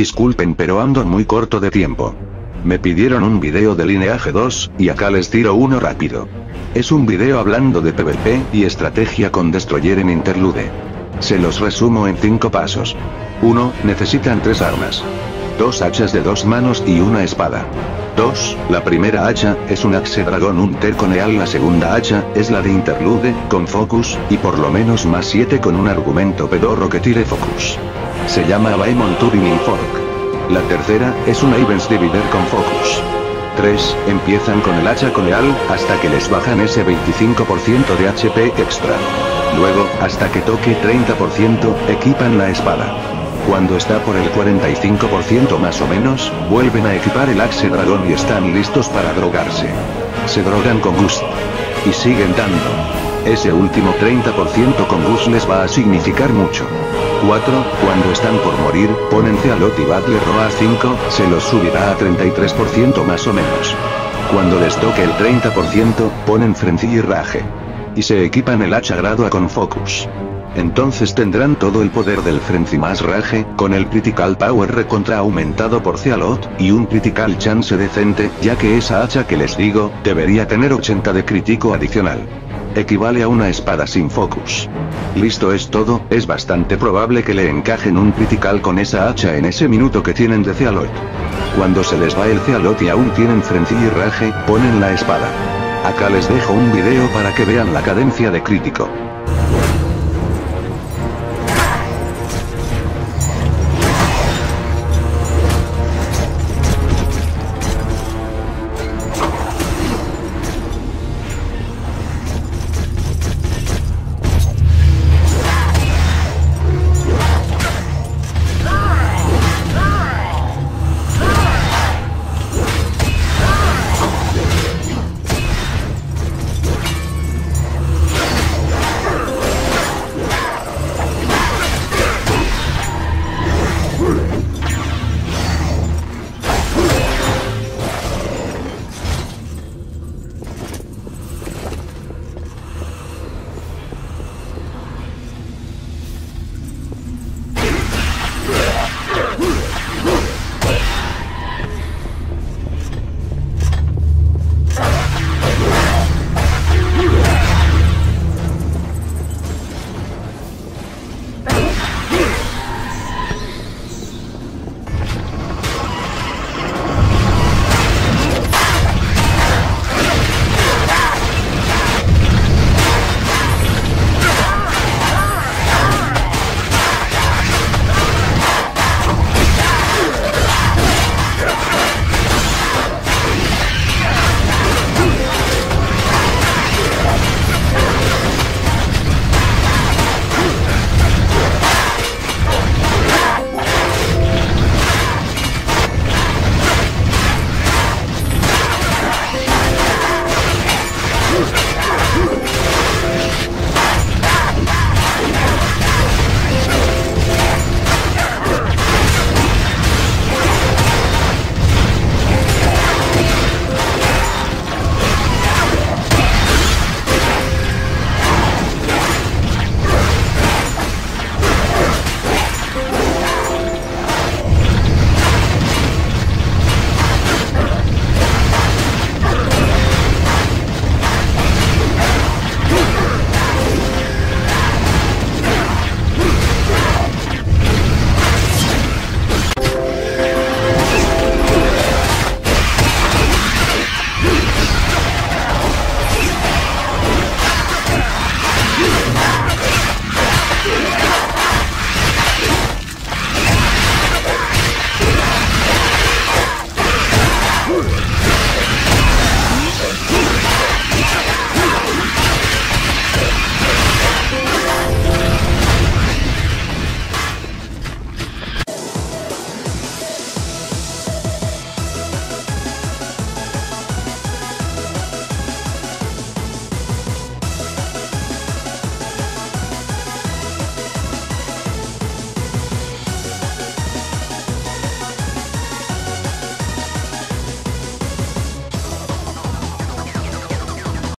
Disculpen pero ando muy corto de tiempo. Me pidieron un video de lineaje 2, y acá les tiro uno rápido. Es un video hablando de PvP y estrategia con Destroyer en Interlude. Se los resumo en 5 pasos. 1. Necesitan 3 armas. Dos hachas de dos manos y una espada. 2. La primera hacha, es un Axe Dragón Hunter con EAL La segunda hacha, es la de Interlude, con Focus, y por lo menos más 7 con un argumento pedorro que tire Focus. Se llama Baemon Turing Fork. La tercera, es un Ivens Divider con Focus. 3. Empiezan con el hacha con EAL, hasta que les bajan ese 25% de HP extra. Luego, hasta que toque 30%, equipan la espada. Cuando está por el 45% más o menos, vuelven a equipar el Axe Dragón y están listos para drogarse. Se drogan con Gus. Y siguen dando. Ese último 30% con Gus les va a significar mucho. 4. Cuando están por morir, ponen Cealot y Battle Roa 5, se los subirá a 33% más o menos. Cuando les toque el 30%, ponen Frenzy y Rage. Y se equipan el hacha gradua con Focus. Entonces tendrán todo el poder del Frenzy más Rage, con el Critical Power recontra aumentado por Cealot, y un Critical Chance decente, ya que esa hacha que les digo, debería tener 80 de crítico adicional. Equivale a una espada sin focus. Listo es todo, es bastante probable que le encajen un critical con esa hacha en ese minuto que tienen de Cealot. Cuando se les va el Cealot y aún tienen Frenzy y Rage, ponen la espada. Acá les dejo un video para que vean la cadencia de crítico.